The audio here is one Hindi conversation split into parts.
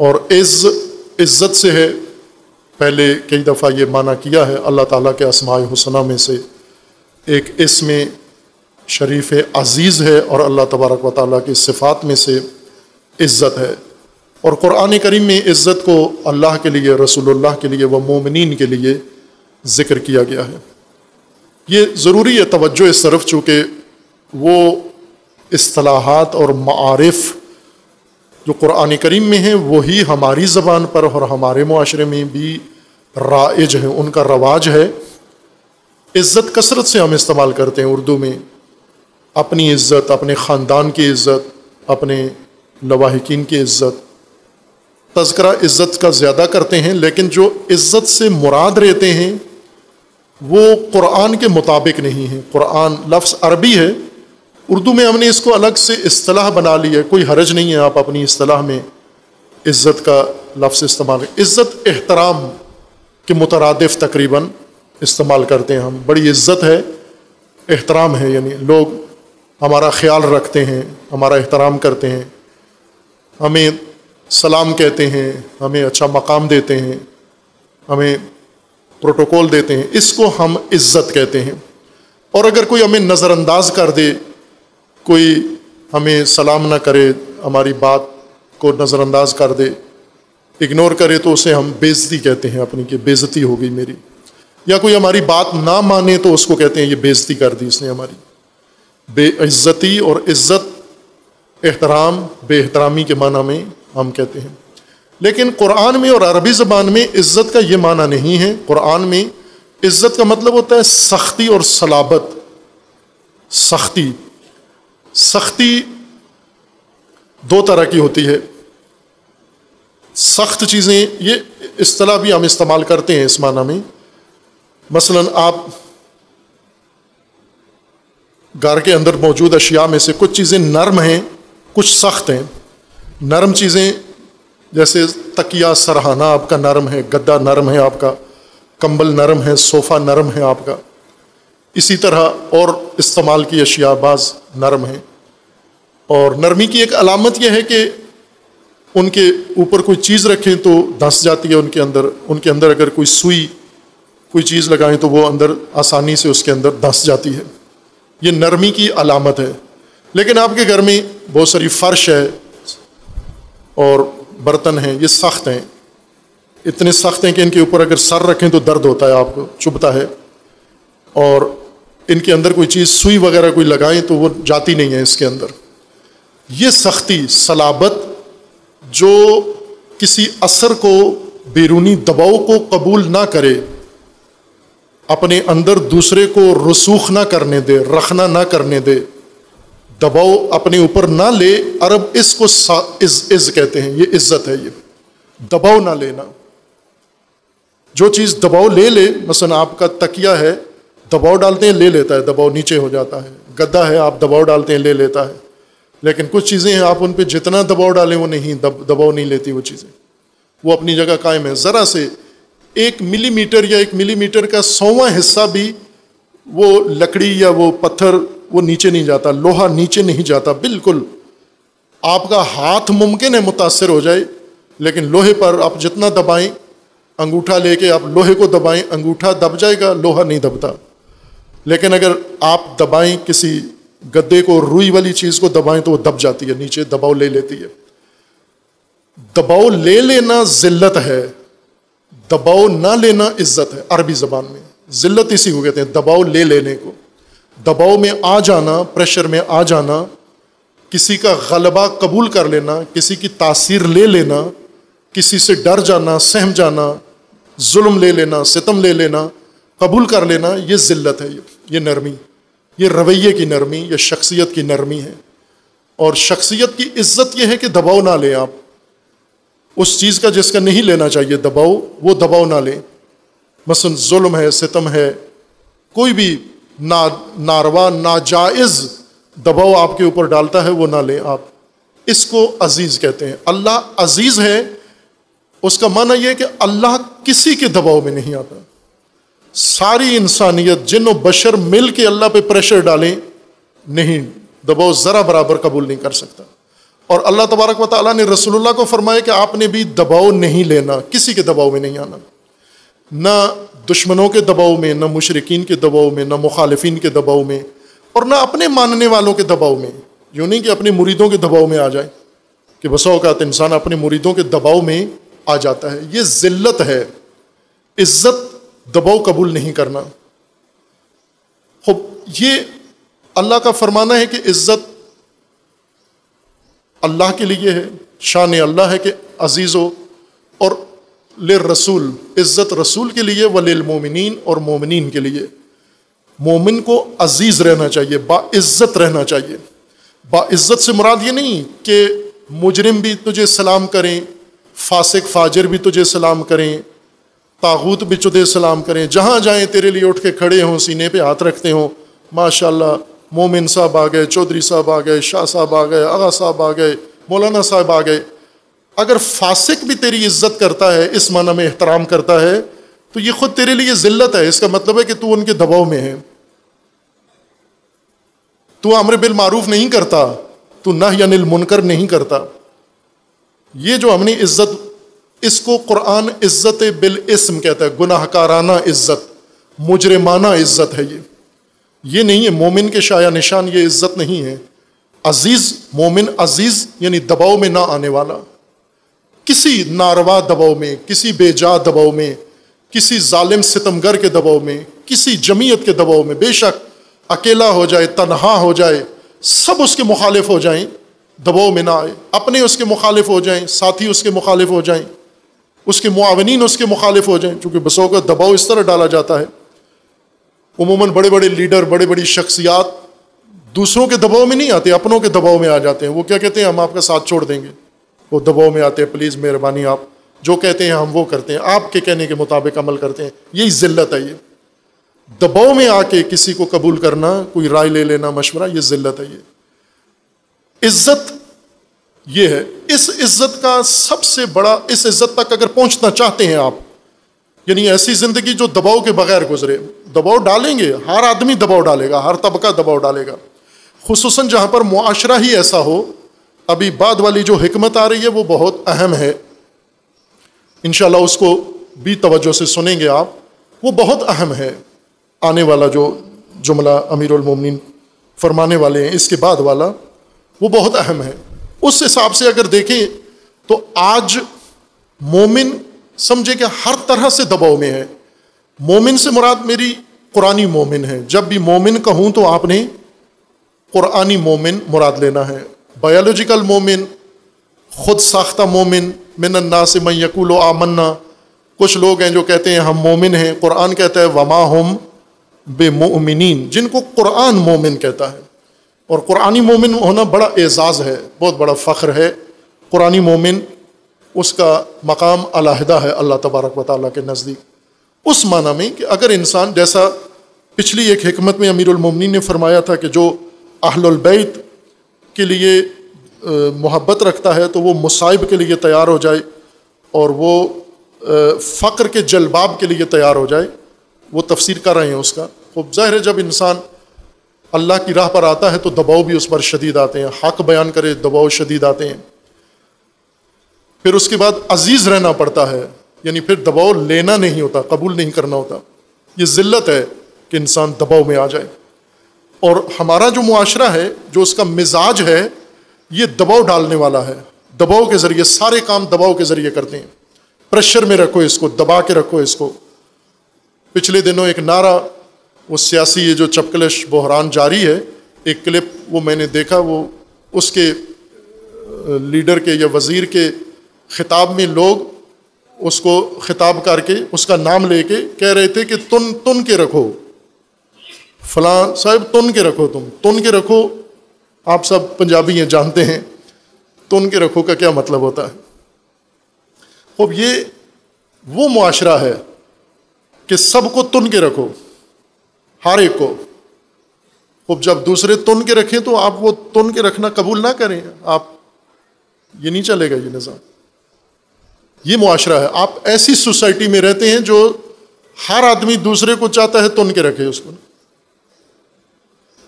और इज़, इज़्ज़त से है। पहले कई दफ़ा ये माना किया है, अल्लाह ताला के असमाय हुसना में से। एक इसमें शरीफ अज़ीज़ है और अल्लाह तबारक व ताली की सिफ़ात में से इज़्ज़त है। और क़ुरान करीम में इज़्ज़त को अल्लाह के लिए, रसूलुल्लाह के लिए व मोमिन के लिए ज़िक्र किया गया है। ये ज़रूरी है, तवज्जो इस तरफ़, चूँकि वो असलाहत और मारफ़ जो क़ुरान करीम में है, वही हमारी ज़बान पर और हमारे माशरे में भी राइज है, उनका रवाज है। इज़्ज़त कसरत से हम इस्तेमाल करते हैं उर्दू में। अपनी इज़्ज़त, अपने ख़ानदान की इज़्ज़त, अपने लवाहिकीन की इज़्ज़त। तस्करा इज़्ज़त का ज़्यादा करते हैं, लेकिन जो इज़्ज़त से मुराद रहते हैं, वो कुरान के मुताबिक नहीं है। कुरान लफ्ज़ अरबी है उर्दू में हमने इसको अलग से असलाह बना ली है। कोई हरज नहीं है आप अपनी असलाह में इज़्ज़त का लफ्ज़ इस्तेमाल इज़्ज़त एहतराम के मुतरदफ़ तकरीबन इस्तेमाल करते हैं हम। बड़ी इज़्ज़त है, एहतराम है, यानी लोग हमारा ख्याल रखते हैं, हमारा एहतराम करते हैं। हमें सलाम कहते हैं, हमें अच्छा मकाम देते हैं, हमें प्रोटोकॉल देते हैं। इसको हम इज़्ज़त कहते हैं। और अगर कोई हमें नज़रअंदाज कर दे कोई हमें सलाम ना करे, हमारी बात को नज़रअंदाज कर दे, इग्नोर करे तो उसे हम बेइज्जती कहते हैं अपनी कि बेइज्जती हो गई मेरी। या कोई हमारी बात ना माने तो उसको कहते हैं, ये बेइज्जती कर दी इसने हमारी। बेइज्जती और इज़्ज़त, एहतराम बेहतरामी के माना में हम कहते हैं। लेकिन कुरान में और अरबी ज़बान में इज़्ज़त का ये माना नहीं है। कुरान में इज़्ज़त का मतलब होता है सख्ती और सलाबत। सख्ती। सख्ती दो तरह की होती है। सख्त चीज़ें, ये इस तरह भी हम इस्तेमाल करते हैं इस माना में। मसलन आप घर के अंदर मौजूद अशिया में से कुछ चीज़ें नरम हैं, कुछ सख्त हैं। नरम चीज़ें, जैसे तकिया सरहाना आपका नरम है, गद्दा नरम है आपका, कंबल नरम है, सोफ़ा नरम है आपका। इसी तरह और इस्तेमाल की अशिया बाज नरम है। और नरमी की एक अलामत यह है कि उनके ऊपर कोई चीज़ रखें तो धंस जाती है उनके अंदर। उनके अंदर अगर कोई सुई, कोई चीज़ लगाएँ तो वो अंदर आसानी से उसके अंदर धंस जाती है। ये नरमी की अलामत है। लेकिन आपके घर में बहुत सारी फर्श है और बर्तन हैं, ये सख्त हैं। इतने सख्त हैं कि इनके ऊपर अगर सर रखें तो दर्द होता है, आपको चुभता है। और इनके अंदर कोई चीज़ सुई वगैरह कोई लगाएँ तो वो जाती नहीं है इसके अंदर। ये सख्ती सलाबत जो किसी असर को बैरूनी दबाव को कबूल ना करे अपने अंदर दूसरे को रसूख ना करने दे रखना ना करने दे दबाव अपने ऊपर ना ले अरब इसको इज़, इज़ कहते हैं ये इज़्ज़त है ये। दबाव ना लेना। जो चीज़ दबाव ले ले मसन आपका तकिया है दबाव डालते हैं ले लेता है दबाव नीचे हो जाता है। गद्दा है आप दबाव डालते हैं ले लेता है। लेकिन कुछ चीज़ें हैं आप उन पर जितना दबाव डालें वो नहीं दब, दबाव नहीं लेती वो चीज़ें। वो अपनी जगह कायम है। ज़रा से एक मिलीमीटर या एक मिलीमीटर का सौवा हिस्सा भी वो लकड़ी या वो पत्थर वो नीचे नहीं जाता लोहा नीचे नहीं जाता बिल्कुल। आपका हाथ मुमकिन है मुतासर हो जाए लेकिन लोहे पर आप जितना दबाएँ अंगूठा लेके आप लोहे को दबाएँ अंगूठा दब जाएगा लोहा नहीं दबता। लेकिन अगर आप दबाएँ किसी गद्दे को, रुई वाली चीज़ को दबाएँ तो वो दब जाती है, नीचे दबाव ले लेती है। दबाव ले लेना जिल्लत है, दबाव ना लेना इज़्ज़त है, अरबी ज़बान में। जिल्लत इसी को कहते हैं, दबाव ले लेने को। दबाव में आ जाना, प्रेशर में आ जाना, किसी का गलबा कबूल कर लेना, किसी की तासीर ले लेना, किसी से डर जाना, सहम जाना, जुल्म ले लेना, सितम ले लेना, कबूल कर लेना, ये ज़िल्लत है ये। नरमी, ये रवैये की नरमी, ये शख्सियत की नरमी है। और शख्सियत की इज़्ज़त यह है कि दबाव ना लें आप। उस चीज़ का जिसका नहीं लेना चाहिए दबाव, वो दबाव ना लें। मसन जुल्म है, सितम है, कोई भी ना, नारवा, नाजायज़ दबाव आपके ऊपर डालता है, वो ना लें आप। इसको अज़ीज़ कहते हैं। अल्लाह अज़ीज़ है, उसका माना यह कि अल्लाह किसी के दबाव में नहीं आता। सारी इंसानियत जिन बशर मिल के अल्लाह पे प्रेशर डालें, नहीं, दबाव ज़रा बराबर कबूल नहीं कर सकता। और अल्लाह तबारक वाली ने रसोल्ला को फरमाया कि आपने भी दबाव नहीं लेना, किसी के दबाव में नहीं आना। न दुश्मनों के दबाव में, न मुशरकिन के दबाव में, न मुखालफिन के दबाव में, और ना अपने मानने वालों के दबाव में। यूँ नहीं कि अपने मुरीदों के दबाव में आ जाए, कि बसौकात इंसान अपने मुरीदों के दबाव में आ जाता है। ये ज़िल्लत है। इज़्ज़त दबाव कबूल नहीं करना। हो ये अल्लाह का फरमाना है कि इज़्ज़त अल्लाह के लिए है, शान अल्लाह है कि अजीज़ो और ले रसूल, इज़्ज़त रसूल के लिए वलिल मोमिन और मोमिन के लिए। मोमिन को अज़ीज़ रहना चाहिए बाइज़्ज़त रहना चाहिए। बाइज़्ज़त से मुराद ये नहीं कि मुजरिम भी तुझे सलाम करें, फासिक, फाजिर भी तुझे सलाम करें तागूत भी तुझे सलाम करें। जहाँ जाएँ, तेरे लिए उठ के खड़े हों, सीने पे हाथ रखते हों। माशाल्लाह, मोमिन साहब आ गए, चौधरी साहब आ गए, शाह साहब आ गए, आगा साहब आ गए, मौलाना साहब आ गए। अगर फासिक भी तेरी इज़्ज़त करता है, इस माना में एहतराम करता है तो ये खुद तेरे लिए जिल्लत है। इसका मतलब है कि तू उनके दबाव में है। तू अमर बिल मारूफ नहीं करता, तू नह या मुनकर नहीं करता। ये जो हमने इज़्ज़त इसको कुरान इज़्ज़त बिल इसम कहता है, गुनाहकाराना इज़्ज़त, मुजरमाना इज़्ज़त है ये। ये नहीं है, मोमिन के शाया निशान ये इज़्ज़त नहीं है। अज़ीज़, मोमिन अज़ीज़, यानी दबाव में ना आने वाला। किसी नारवा दबाव में, किसी बेजा दबाव में, किसी जालिम सितमगर के दबाव में, किसी जमीयत के दबाव में, बेशक अकेला हो जाए, तनहा हो जाए, सब उसके मुखालिफ हो जाएँ, दबाव में ना आए। अपने उसके मुखालिफ हो जाएँ, साथी उसके मुखालिफ हो जाएँ। उसके मुआवनीन उसके मुखालिफ हो जाएँ, चूँकि बसों का दबाव इस तरह डाला जाता है। उमूमन बड़े बड़े लीडर बड़े बड़ी शख्सियात दूसरों के दबाव में नहीं आते, अपनों के दबाव में आ जाते हैं। वो क्या कहते हैं? हम आपका साथ छोड़ देंगे। वो दबाव में आते हैं, प्लीज़, मेहरबानी आप। जो कहते हैं, हम वो करते हैं। आपके कहने के मुताबिक अमल करते हैं। यही जिल्लत है ये। दबाव में आके किसी को कबूल करना, कोई राय ले लेना, मशवरा, ये जिल्लत है ये। इज़्ज़त ये है, इस इज़्ज़त का सबसे बड़ा, इस इज़्ज़त तक अगर पहुँचना चाहते हैं आप, यानी ऐसी ज़िंदगी जो दबाव के बगैर गुजरे, दबाव डालेंगे, हर आदमी दबाव डालेगा, हर तबका दबाव डालेगा। खसूस जहाँ पर मुआशरा ही ऐसा हो, अभी बाद वाली जो हमत आ रही है, वो बहुत अहम है। इन उसको भी तवज्जो से सुनेंगे आप, वो बहुत अहम है। आने वाला जो जुमला अमीरमिन फरमाने वाले हैं, इसके बाद वाला, वो बहुत अहम है। उस हिसाब से अगर देखें तो आज मोमिन समझे कि हर तरह से दबाव में है। मोमिन से मुराद मेरी कुरानी मोमिन है। जब भी मोमिन कहूँ तो आपने कुरानी मोमिन मुराद लेना है। बायोलॉजिकल मोमिन, खुद साख्ता मोमिन मिनन्ना से मैं यकूल आमन्ना। कुछ लोग हैं जो कहते हैं, हम मोमिन हैं। कुरान कहता है, वमा हम बेमोमिन जिनको कुरान मोमिन कहता है। और कुरानी मोमिन होना बड़ा एजाज़ है, बहुत बड़ा फ़ख्र है। कुरानी मोमिन, उसका मकाम अलहदा है अल्लाह तबारक व के नज़दीक। उस माना में कि अगर इंसान, जैसा पिछली एक हमत में अमीरमिन ने फरमाया था कि जो अहलबैत के लिए मोहब्बत रखता है तो वो मुसाइब के लिए तैयार हो जाए और वो फ़क्र के जलबाब के लिए तैयार हो जाए, वो तफसीर कर रहे हैं उसका। खूब ज़ाहिर है, जब इंसान अल्लाह की राह पर आता है तो दबाव भी उस पर शदीद आते हैं। हक बयान करे, दबाव शदीद आते हैं। फिर उसके बाद अज़ीज़ रहना पड़ता है। यानी फिर दबाव लेना नहीं होता, कबूल नहीं करना होता। ये ज़िल्लत है कि इंसान दबाव में आ जाए। और हमारा जो मुआशरा है, जो उसका मिजाज है, ये दबाव डालने वाला है। दबाव के ज़रिए, सारे काम दबाव के ज़रिए करते हैं। प्रेशर में रखो इसको, दबा के रखो इसको। पिछले दिनों एक नारा वो सियासी ये जो चपकलश बहरान जारी है, एक क्लिप वो मैंने देखा, वो उसके लीडर के या वज़ीर के खिताब में लोग उसको खिताब करके, उसका नाम लेके कह रहे थे कि तुन तुन के रखो। फलां साहब, तुन के रखो तुम, तुन के रखो। आप सब पंजाबी हैं, जानते हैं, तुन के रखो का क्या मतलब होता है? अब ये, वो मुआशरा है कि सबको तुन के रखो। हर एक को। अब जब दूसरे तुन के रखें तो आप वो तुन के रखना कबूल ना करें। आप ये नहीं चलेगा ये निज़ाम। ये मुआशरा है। आप ऐसी सोसाइटी में रहते हैं जो हर आदमी दूसरे को चाहता है तुन के रखे उसको।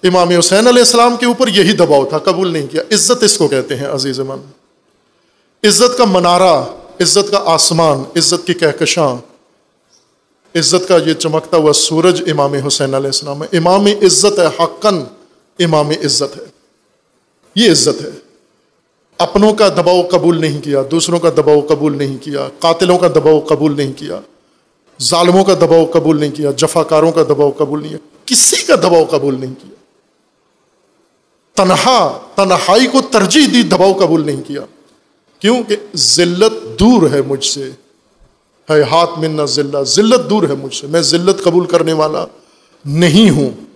इमाम हुसैन अलैहिस्सलाम के ऊपर यही दबाव था, कबूल नहीं किया। इज़्ज़त इसको कहते हैं, अज़ीज़ मन इज़्ज़त का मनारा, इज़्ज़त का आसमान, इज़्ज़त की कहकशां इज़्ज़त का ये चमकता हुआ सूरज इमाम हुसैन अलैहिस्सलाम है। इमाम इज़्ज़त है, हक्कन इमाम इज़्ज़त है। ये इज़्ज़त है। अपनों का दबाव कबूल नहीं किया, दूसरों का दबाव कबूल नहीं किया, कातिलों का दबाव कबूल नहीं किया, जालमों का दबाव कबूल नहीं किया, जफाकारों का दबाव कबूल नहीं किया, किसी का दबाव कबूल नहीं किया। तनहा, तनहाई को तरजीह दी दबाव कबूल नहीं किया। क्योंकि जिल्लत दूर है मुझसे। है, हाथ मिन्ना जिल्ला। जिल्लत दूर है मुझसे। मैं जिल्लत कबूल करने वाला नहीं हूँ।